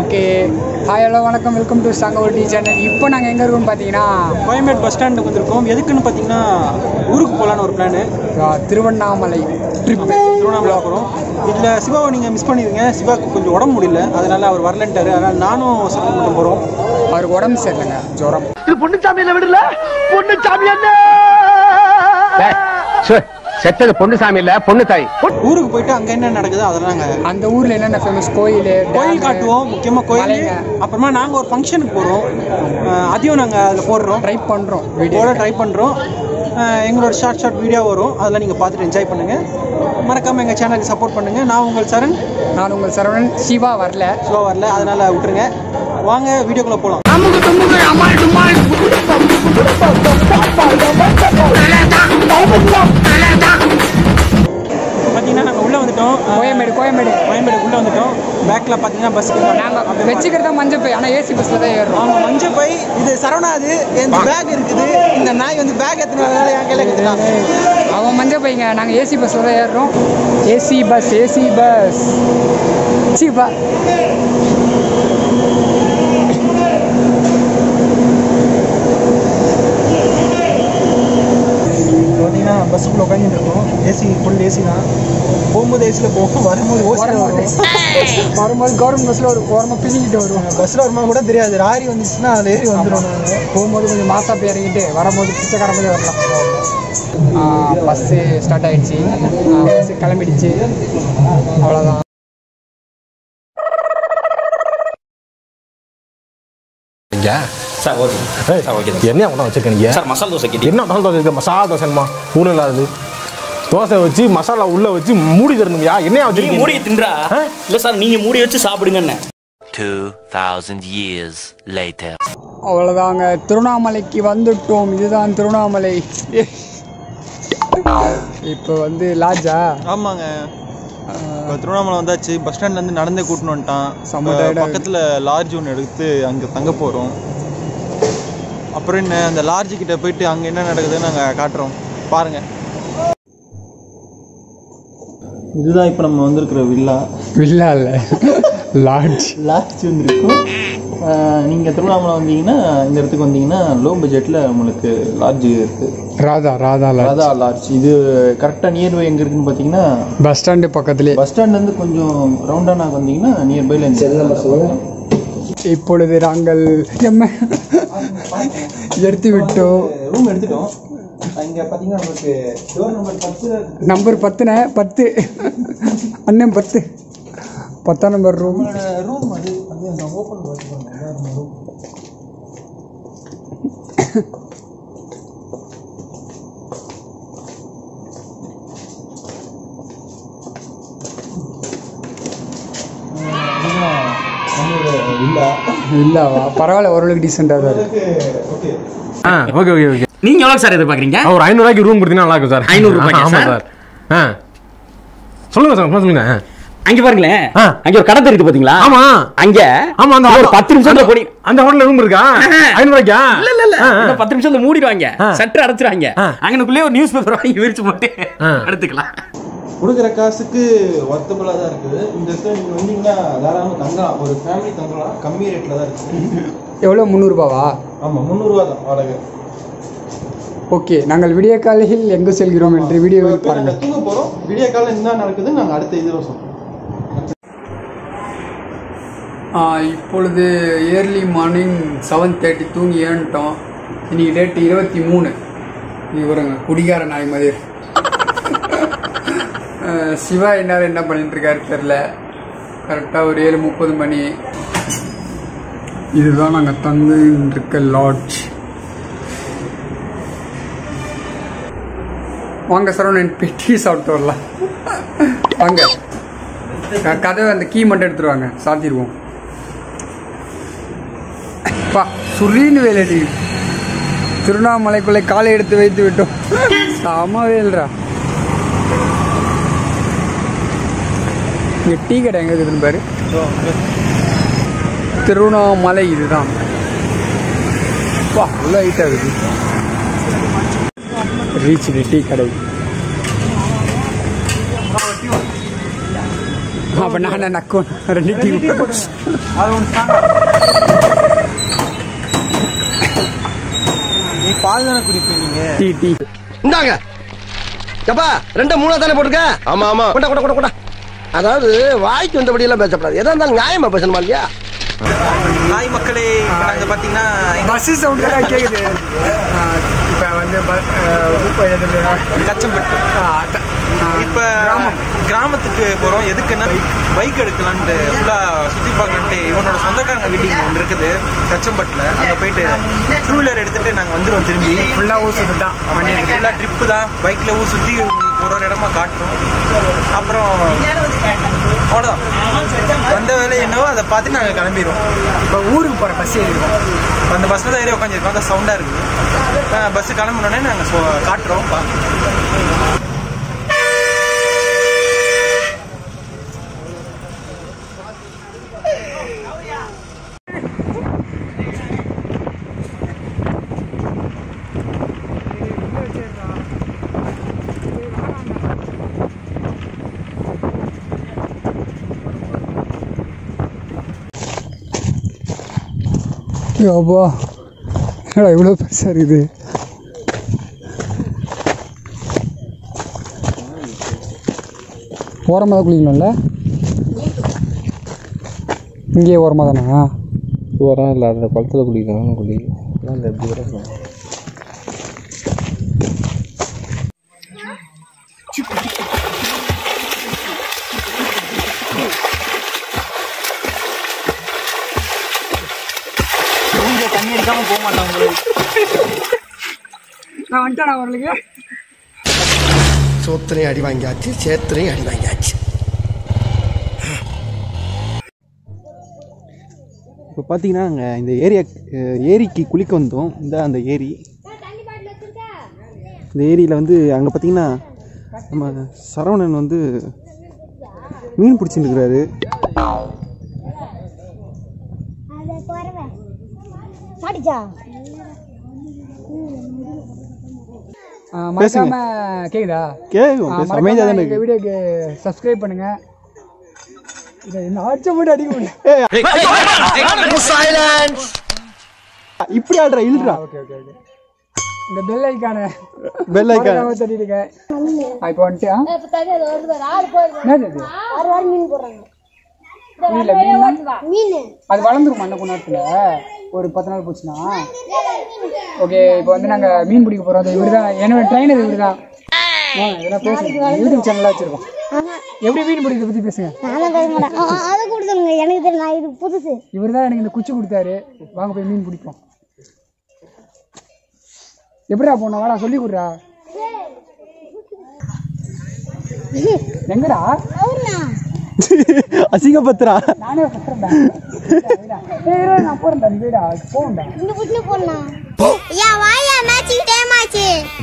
Okay. Hi hello வணக்கம். Welcome to Sangavatti channel இப்போ நாங்கள் எங்கே இருக்கோம்னு பார்த்தீங்கன்னா கோயம்பேடு பஸ் ஸ்டாண்டுக்கு வந்திருக்கோம். எதுக்குன்னு பார்த்தீங்கன்னா ஊருக்கு போகலான்னு ஒரு பிளானு திருவண்ணாமலை ட்ரிப்பு திருவண்ணாமலை போகிறோம் இதில் சிவாவை நீங்கள் மிஸ் பண்ணிடுங்க சிவாவுக்கு கொஞ்சம் உடம்பு முடியல. அதனால் அவர் வரலன்ட்டாரு. அதனால் நானும் சப்போர்ட் பண்ண போகிறோம் அவருக்கு உடம்பு சரியில்லைங்க. ஜுரம். செத்தது பொண்ணு சாமி இல்ல பொண்ணு தாய் ஊருக்கு போயிட்டு அங்கே என்ன நடக்குதோ அதெல்லாம் நாங்கள் அந்த ஊரில் என்னென்ன ஃபேமஸ் கோயில் கோயில் காட்டுவோம் முக்கியமாக கோயில். அப்புறமா நாங்கள் ஒரு ஃபங்க்ஷனுக்கு போகிறோம் அதையும் நாங்கள் அதில் போடுறோம் ட்ரை பண்ணுறோம் வீடியோ போட ட்ரை பண்ணுறோம் எங்களோட ஷார்ட் ஷார்ட் வீடியோ வரும் அதெல்லாம் நீங்கள் பார்த்துட்டு என்ஜாய் பண்ணுங்கள் மறக்காமல் எங்கள் சேனலுக்கு சப்போர்ட் பண்ணுங்கள் நான் உங்கள் சரண் நான் உங்கள் சரவணன் சிவா வரல ஸ்லோ வரல அதனால் விட்டுருங்க வாங்க வீடியோக்குள்ளே போகலாம் பார்த்தீங்கன்னா நாங்கள் உள்ளே வந்துட்டோம். கோயம்பேடு கோயம்பேடு. கோயம்பேடு உள்ளே வந்துட்டோம். பேக்கில் பார்த்தீங்கன்னா பஸ் நாங்கள் வச்சுக்கிறதா மஞ்சள் போய் ஆனால் ஏசி பஸ்ஸில் தான் ஏறுறோம். ஆமாம் மஞ்சள் பை இது சரவணாது என் பேக் இருக்குது. இந்த நாய் வந்து பேக் எத்தனை என் கையில் எடுத்துட்டான் அவன் மஞ்சள் பையங்க நாங்கள் ஏசி பஸ்ஸில் தான் ஏறுறோம். AC bus AC bus Siva பார்த்தீங்கன்னா பஸ்ஸுக்குள்ள உட்காந்துட்டு இருக்கோம் ஏசி ஃபுல் ஏசி தான். போகும்போது ஏசியில் போகும் வரும்போது ஓசியில் வரும் வரும்போது கவர்மெண்ட் பஸ்ஸில் ஒரு ஓரமாக பின்னிக்கிட்டு வருவோம். பஸ்ஸில் வரும்போது கூட தெரியாது. ராரி வந்துச்சுன்னா அதில் ஏறி வந்துடும் போகும்போது கொஞ்சம் மாசா போய் இறங்கிட்டு வரும்போது பிச்சைக்கார மாதிரி வரலாம் பஸ்ஸு ஸ்டார்ட் ஆயிடுச்சு. பஸ்ஸு கிளம்பிடுச்சு. அவ்வளோதான் சார் ஓகே சார் ஓகே என்ன உடனே வச்சிருக்கீங்க சார் மசாலா தோசை கேட்டி என்ன மசாலா தோசை மசாலா தோசைமா ஊழல் இல்லாதது தோசை வச்சு மசாலா உள்ள வச்சு மூடி தரணும்யா என்னையா நீங்க வச்சிருக்கீங்க மூடி தின்றா? இல்ல சார் நீங்க மூடி வச்சு சாப்பிடுங்கன்னு 2000 years later. அவ்வளோதாங்க திருவண்ணாமலைக்கு வந்துட்டோம். இதுதான் திருவண்ணாமலை. இப்போ வந்து லாட்ஜா? ஆமாங்க. இப்போ திருவண்ணாமலை வந்தாச்சு பஸ் ஸ்டாண்ட்லேருந்து நடந்தே கூட்டின்னு வந்துட்டான். பக்கத்தில் லாட்ஜ் ஒன்று எடுத்து அங்கே தங்க போகிறோம் அப்புறம் என்ன அந்த லாட்ஜ் கிட்ட போயிட்டு அங்கே என்ன நடக்குதுன்னு நாங்கள் காட்டுறோம். பாருங்க. இதுதான் இப்போ நம்ம வந்திருக்கிற வில்லா வில்லா இல்லை. லாட்ஜ் லாட்ஜ் வந்துருக்கும் நீங்கள் திருவண்ணாமலை வந்தீங்கன்னா இந்த இடத்துக்கு வந்தீங்கன்னா லோ பட்ஜெட்டில் உங்களுக்கு லாட்ஜ் இருக்குது ராதா ராதா லாட்ஜ் ராதா லாட்ஜ் இது கரெக்டாக நியர்பை எங்கே இருக்குன்னு பார்த்தீங்கன்னா பஸ் ஸ்டாண்டு பக்கத்துலேயே பஸ் ஸ்டாண்ட்லேருந்து கொஞ்சம் ரவுண்டானாக வந்தீங்கன்னா நியர்பைல இப்பொழுது நாங்கள் எம்ம எடுத்து விட்டோம். ரூம் எடுத்துட்டோம். இங்கே பார்த்தீங்கன்னா நமக்கு டோர் நம்பர் பத்து நம்பர் பத்துனே பத்து. அண்ணன் பத்து. பத்தாம் நம்பர் ரூம் ரூம் அது அது அந்த ஓப்பன் பார்த்துக்கோங்க ரூம் இல்லாவா? பரவாயில்ல ஓரளவுக்கு டீசெண்டாக தான் இருக்கு. ஓகே ஆ ஓகே ஓகே ஓகே நீங்க எவ்வளவு சார் எதிர்பார்க்கறீங்க? ஒரு ஐநூறுவாய்க்கு ரூம் கொடுத்தீங்கன்னா நல்லா இருக்கும் சார். 500 ரூபாய்க்கா ஆமாம் சார்? ஆ. சொல்லுங்க சார் சொல்லுங்க. அங்க பாருங்களேன். ஆ. அங்க ஒரு கடை தெரியுது பாத்தீங்களா? ஆமா. அங்க ஆமா அந்த ஒரு பத்து நிமிஷத்துல போனீங்க. அந்த ஹோட்டல்ல ரூம் இருக்கா? ஐநூறுவாய்க்கா இல்ல இல்ல இல்ல. பத்து நிமிஷத்துல மூடிடுவாங்க. ஆ. சட்டை அடைச்சிருவாங்க. ஆ. அங்கனுக்குள்ளே ஒரு நியூஸ் பேப்பர் வாங்கி விரிச்சு போட்டு. எடுத்துக்கலாம். கொடுக்குற காசுக்கு ஒர்த்தபுளாக தான் இருக்குது. இந்த இடத்துல நீங்கள் வந்தீங்கன்னா தாராளமாக தங்கலாம். ஒரு ஃபேமிலி தங்கலாம். கம்மி ரேட்டில் தான் இருக்குது எவ்வளோ முந்நூறுபாவா? ஆமாம் முந்நூறுரூவா தான் வாடகை. ஓகே நாங்கள் விடிய காலையில் எங்கு செல்கிறோம்? என்று வீடியோவில் பாருங்கள். தூங்க போகிறோம் விடிய காலம் என்ன நடக்குது நாங்கள் அடுத்த இதில் சொல்கிறோம் இப்பொழுது இயர்லி மார்னிங் செவன் தேர்ட்டி தூங்கி ஏன்ட்டோம் இன்னைக்கு டேட் இருபத்தி மூணு. இவருங்க குடிகார நாய் மாதிரி. சிவா என்னால் என்ன பண்ணிட்டு இருக்காரு தெரில கரெக்டாக ஒரு ஏழு முப்பது மணி. இதுதான் நாங்கள் தங்கு இருக்க லாட்ஜ் வாங்க சரவணன் பெட்டி சாப்பிட்டு வரலாம். வாங்க. கதவை அந்த கீ மட்டும் எடுத்துருவாங்க சாத்திடுவோம். பா சுரீன்னு வேலடி. திருவண்ணாமலைக்குள்ளே காலை எடுத்து வைத்து விட்டோம். செம வேல்ரா இங்கே டீ கடை எங்கே இருக்குதுன்னு பாரு. திருவண்ணாமலை இதுதான். வா உள்ள ஹைட்டாக இருக்குது ரீச் டீ கடை. அப்ப நான் நக்கும் ரெண்டு டீம் அது ஒன்று நீ பால் தானே குடிப்பீங்க நீங்க? Tea tea. இந்தாங்க. எப்பா ரெண்டு மூணா தானே போட்டுருக்க? ஆமா ஆமா. கொண்டா கொண்டா கொண்டா கொண்டா அதாவது வாய்க்கு வந்தபடி எல்லாம் பேசப்படாது. எதா இருந்தாலும் நியாயமா பேசணுமா இல்லையா? நாய் மக்களே பார்த்தீங்கன்னா பஸ் சவுண்ட் தான் கேக்குது. இப்போ கச்சம்பட்டு இப்போ கிராமத்துக்கு போகிறோம் எதுக்குன்னா பைக் எடுக்கலான்ட்டு ஃபுல்லாக சுற்றி பார்க்கலான்ட்டு இவனோட சொந்தக்காரங்க வீட்டிங் ஒன்று இருக்குது. கச்சம்பட்டில். அங்கே போயிட்டு டூ வீலர் எடுத்துகிட்டு நாங்கள் வந்துடுவோம் திரும்பி. ஃபுல்லாக ஊர் சுட்டு தான் ஃபுல்லாக ட்ரிப்பு தான். பைக்கில் ஊர் சுற்றி ஒரு ஒரு இடமா காட்டுறோம் அப்புறம் அவ்வளோதான் வந்த வேலை என்னவோ அதை பார்த்து நாங்கள் கிளம்பிடுவோம். இப்போ ஊருக்கு போகிற பஸ் ஏறிடுவோம் அந்த பஸ்ஸில் தான் ஏறி உட்காந்துருக்கோம் அந்த சவுண்டாக இருக்குது. பஸ்ஸு கிளம்புனோடனே நாங்கள் காட்டுறோம். பா அப்பா என்னடா இவ்வளோ பெருசாக இருக்குது ஓரமாக தான் குளிக்கணும்ல இங்கேயே ஓரமாக தானா ஓரம் இல்லை அந்த குளத்தில் குளிக்கணும் குளி அந்த எப்படி வரும் நான் வந்துட்டேன் அவர்களுக்கு சோத்திரையும் அடி வாங்கியாச்சு சேத்திரையும் அடி வாங்கியாச்சு. இப்போ பார்த்தீங்கன்னா அங்கே இந்த ஏரியா ஏரிக்கு குளிக்க வந்தோம். இந்த அந்த ஏரி. இந்த ஏரியில் வந்து அங்கே பார்த்தீங்கன்னா நம்ம சரவணன் வந்து மீன் பிடிச்சிட்டு இருக்கிறாரு. சாடிச்சா மறக்காம கேக்குதா தானே இந்த இருக்கு வீடியோக்கு சப்ஸ்கிரைப் பண்ணுங்க என்ன அடிச்ச மட்டும் அடிக்க முடியும் இப்படி ஆடுறா இழுறா ஓகே ஓகே ஓகே இந்த பெல் ஐக்கான பெல் ஐக்கான் தட்டிடுங்க இப்போ வந்துட்டு ஆறு ஆறு மீன் போடுறாங்க மீன்ல மீன். அது வளர்ந்துரும் கொஞ்ச நேரத்துல ஒரு பத்து நாள் போச்சுன்னா? ஓகே இப்போ வந்து நாங்க மீன் பிடிக்க போறோம். இவரு தான் என்னோட ட்ரைனர் இவரு தான் இதெல்லாம் பேசுங்க. யூடியூப் சேனலா வச்சிருக்கோம். எப்படி மீன் பிடிக்கிறத பத்தி பேசுங்க? ஆ, ஆ, அதை கொடுத்துருங்க எனக்கு தெரியும் நான் இது புதுசு. இவர் தான் எனக்கு இந்த குச்சி கொடுத்தாரு. வாங்க போய் மீன் பிடிப்போம். எப்படிடா போனோம்? வாடா சொல்லி கொடுறா எங்கடா? ஆச்சு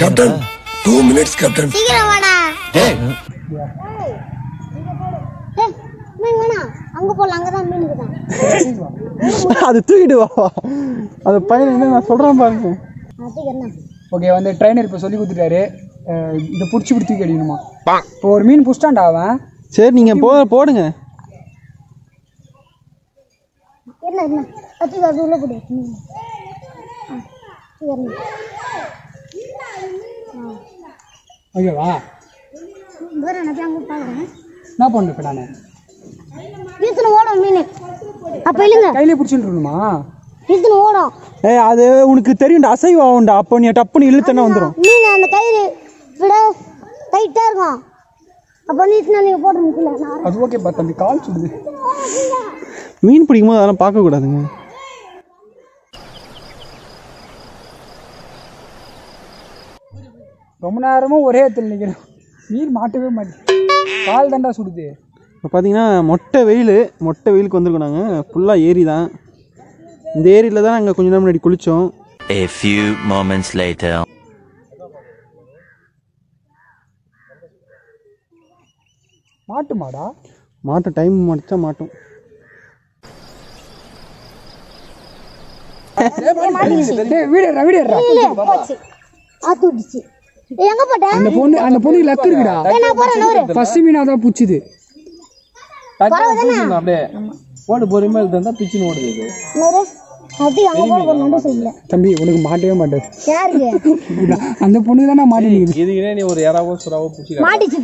கேப்டன் டூ மினிட்ஸ் கேப்டன் சீக்கிரம் வாடா. அங்க போடலாம் அங்கதான் மீன் இருக்குதான் அது தூக்கிட்டு வா. அது பையன் என்ன நான் சொல்கிறேன் பாருங்க. ஓகே வந்து ட்ரைனர் இப்போ சொல்லி கொடுத்துட்டாரு. இதை பிடிச்சி பிடிச்சி அடிக்கணுமா? இப்போ ஒரு மீன் புடிச்சிட்டான்டா அவன். சரி நீங்கள் போ போடுங்க? ஓகேவா வேற என்ன பண்ணு இப்போ நான்? இழுத்துன்னு ஓடும் மீன். அப்ப இல்லைங்க கையிலே பிடிச்சிட்டு இருக்கணுமா? இழுத்துன்னு ஓடும் ஏய் அது உனக்கு தெரியும்டா அசைவம் ஆகும்டா அப்போ நீ டப்புன்னு இழுத்தனா வந்துடும் மீன் அந்த கயிறு விட டைட்டா இருக்கும். அப்ப நீட்டுனா நீங்க போட்டு அது ஓகேப்பா தம்பி கால் சுடுது மீன் பிடிக்கும் போது அதெல்லாம் பார்க்கக்கூடாதுங்க ரொம்ப நேரமும் ஒரே இடத்துல நிற்கிறோம் மீன் மாட்டவே மாட்டேன். கால் தாண்டா சுடுது. இப்போ பார்த்தீங்கன்னா மொட்டை வெயில் மொட்டை வெயிலுக்கு வந்திருக்கோம் நாங்கள் ஃபுல்லாக ஏரி தான். இந்த ஏரியில் தான் நாங்கள் கொஞ்ச நேரம் முன்னாடி குளித்தோம் A few moments later. மாட்டுமாடா? மாட்டோம் டைம் மாட்டா மாட்டோம். ஆத்து விட்டுச்சு ஏய், எங்க போட்ட? அந்த பொண்ணு அந்த பொண்ணு லக்கு இருக்குடா. ஃபர்ஸ்ட் மீனா தான்? அப்படியே ஓடு பொறுமையா இருந்தா பிச்சுன்னு ஓடுது தம்பி உனக்கு மாட்டவே மாட்டாது யாருக்கு? அந்த பொண்ணு தானே மாட்டி நீ ஒரு யாராவோ சுறாவோ பிடிச்சி மாட்டிச்சு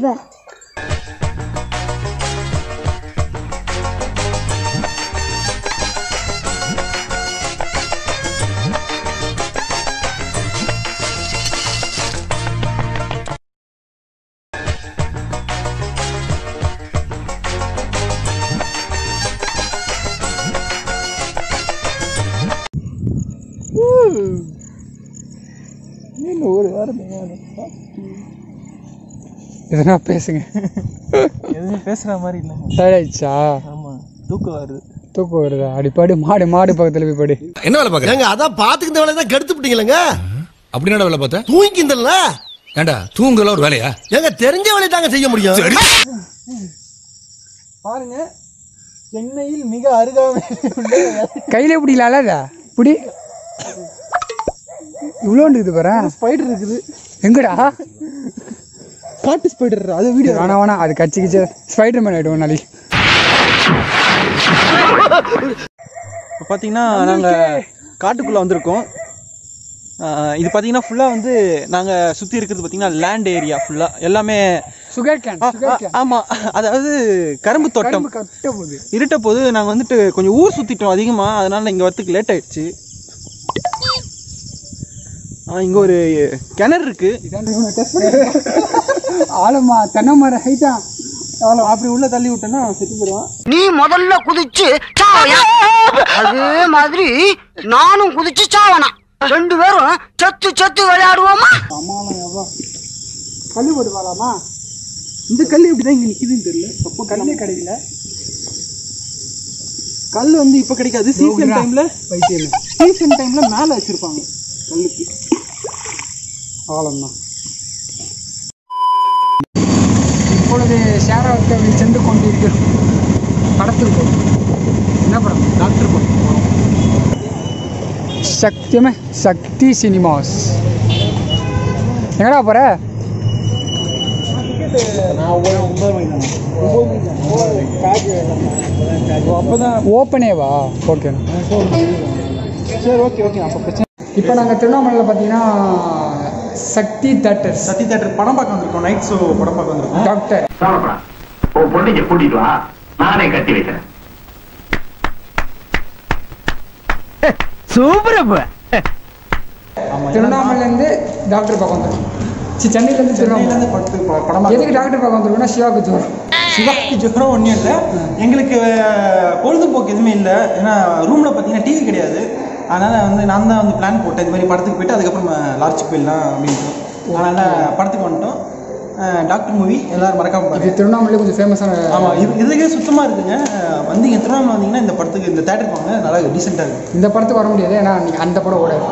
எதனா பேசுங்க. எதுவுமே பேசுற மாதிரி இல்லை டயர்ட் ஆயிடுச்சா ஆமா தூக்கம் வருது. தூக்கம் வருதா? அடி பாடு மாடு மாடு பக்கத்துல போய் பாடு. என்ன வேலை பாக்க ஏங்க அதான் பாத்துக்கிட்ட வேலை தான் கெடுத்து விட்டீங்களேங்க அப்படி என்ன வேலை பார்த்த? தூங்கிந்தல்ல ஏண்டா தூங்கல ஒரு வேலையா? ஏங்க தெரிஞ்ச வேலையை தாங்க செய்ய முடியும். பாருங்க சென்னையில் மிக உள்ள கையில பிடிக்கலாம்ல பிடி. இவ்வளோண்டு இது பாரு. ஸ்பைடர் இருக்குது. எங்கடா? காட்டு ஸ்பைடர் அது வீடியோ வேணா வேணா அது கச்சி கிச்சு ஸ்பைடர் மேன் ஆயிடுவோம் நாளைக்கு. இப்போ பார்த்தீங்கன்னா நாங்கள் காட்டுக்குள்ளே வந்திருக்கோம். இது பார்த்தீங்கன்னா ஃபுல்லாக வந்து நாங்கள் சுற்றி இருக்கிறது பார்த்தீங்கன்னா லேண்ட் ஏரியா ஃபுல்லாக எல்லாமே சுகர் கேன் ஆ, சுகர் ஆ, கேன் ஆமா. அதாவது கரும்பு தோட்டம். இருட்ட போது நாங்கள் வந்துட்டு கொஞ்சம் ஊர் சுற்றிட்டோம் அதிகமாக அதனால இங்கே வரத்துக்கு லேட் ஆயிடுச்சு. இங்கே ஒரு கிணறு இருக்கு. ஆழமா தென்னை மரம் ஹைட்டா அப்படி உள்ள தள்ளி விட்டோன்னா செத்து போயிடுவான். நீ முதல்ல குதிச்சு அதே மாதிரி நானும் குதிச்சு சாவனா? ரெண்டு பேரும் செத்து செத்து விளையாடுவோமா? கல்லு போட்டு வாழாமா இந்த கல் எப்படி தான் இங்கே நிற்கிதுன்னு தெரியல. அப்போ கல்லே கிடைக்கல. கல் வந்து இப்போ கிடைக்காது. சீசன் டைமில் சீசன் டைமில் மேலே வச்சுருப்பாங்க கல்லுக்கு. ஆழம்தான் இப்பொழுது ஷேராவுக்கு சென்று கொண்டிருக்கிறோம் படத்துக்கு போகும் என்ன படம்? டாக்டர் போகிறோம் சக்தியமே சக்தி சினிமாஸ். எங்கடா போற? ஓப்பனேவா? ஓகே. சரி ஓகே ஓகே. அப்போ பிரச்சனை இப்போ நாங்கள் திருவண்ணாமலையில் பார்த்தீங்கன்னா சக்தி தேட்டர்ஸ் சத்தி தேட்டர் படம் பார்க்க வந்திருக்கோம். நைட் ஷோ படம் பார்க்க வந்திருக்கோம். டாக்டர் உன் பொண்ணுங்க கூட்டிட்டு வா. நானே கட்டி வைக்கிறேன். திருவண்ணாமலையிலேருந்து டாக்டர் பார்க்க வந்திருக்கோம். சி சென்னையிலேருந்து படம் எதுக்கு டாக்டர் பார்க்க வந்திருக்கோம்னா சிவாக்கு ஜோர் சிவாஜி ஜோரம் ஒன்றும் இல்லை. எங்களுக்கு பொழுதுபோக்கு எதுவுமே இல்லை. ஏன்னா ரூமில் பார்த்தீங்கன்னா டிவி கிடையாது. அதனால் வந்து நான் தான் வந்து பிளான் போட்டேன். இந்த மாதிரி படத்துக்கு போயிட்டு அதுக்கப்புறம் லார்ஜ் போயிடலாம் அப்படின்ட்டு. அதனால் படத்துக்கு வந்துட்டோம். டாக்டர் மூவி எல்லாரும் மறக்காம இது பாருங்க திருவண்ணாமலை கொஞ்சம் ஃபேமஸான ஆமாம் இது இதுக்கே சுத்தமாக இருக்குங்க. அஹ், வந்து இங்கே திருவண்ணாமலை வந்தீங்கன்னா இந்த படத்துக்கு இந்த தேட்டருக்கு வாங்க நல்லா டீசெண்டாக இருக்குது இந்த படத்துக்கு வர முடியாது ஏன்னா அந்த படம் ஓடாது.